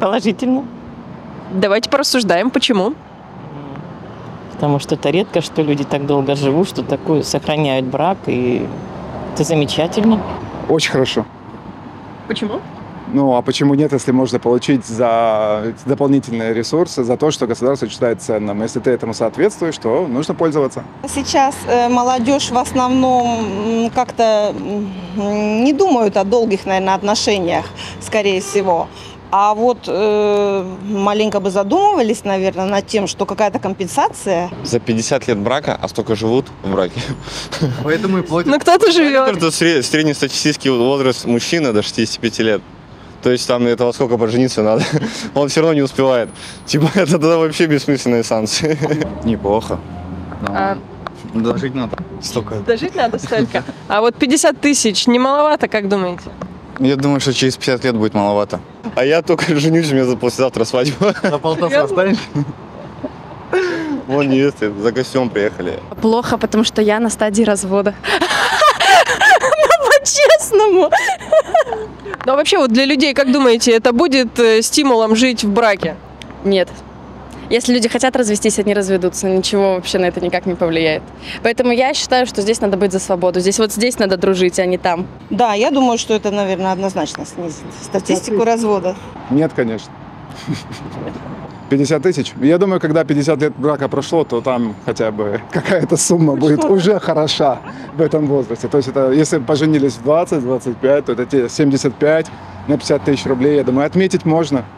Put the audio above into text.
Положительно. Давайте порассуждаем, почему. Потому что это редко, что люди так долго живут, что такое сохраняют брак, и это замечательно. Очень хорошо. Почему? Ну, а почему нет, если можно получить за дополнительные ресурсы, за то, что государство считает ценным? Если ты этому соответствуешь, то нужно пользоваться. Сейчас э, молодежь в основном как-то не думают о долгих, наверное, отношениях, скорее всего. А вот э, маленько бы задумывались, наверное, над тем, что какая-то компенсация За 50 лет брака, а столько живут в браке. Поэтому и платят. Ну кто-то живет. Это сре- среднестатистический возраст мужчины до 65 лет. То есть там этого сколько пожениться надо. Он все равно не успевает. Типа это тогда вообще бессмысленные санкции. Неплохо. Но А- Дожить надо. Столько. Дожить надо столько. А вот 50 тысяч не маловато, как думаете? Я думаю, что через 50 лет будет маловато. А я только женюсь, у меня за послезавтра свадьба. На полтора останешься? Вон невесты за костюм приехали. Плохо, потому что я на стадии развода. Ну, По-честному. Ну а вообще вот для людей, как думаете, это будет э, стимулом жить в браке? Нет. Если люди хотят развестись, они разведутся. Ничего вообще на это никак не повлияет. Поэтому я считаю, что здесь надо быть за свободу. Здесь вот здесь надо дружить, а не там. Да, я думаю, что это, наверное, однозначно снизит статистику развода. Нет, конечно. 50 тысяч. Я думаю, когда 50 лет брака прошло, то там хотя бы какая-то сумма будет уже хороша в этом возрасте. То есть это, если поженились в 20-25, то это те 75 на 50 тысяч рублей, я думаю, отметить можно.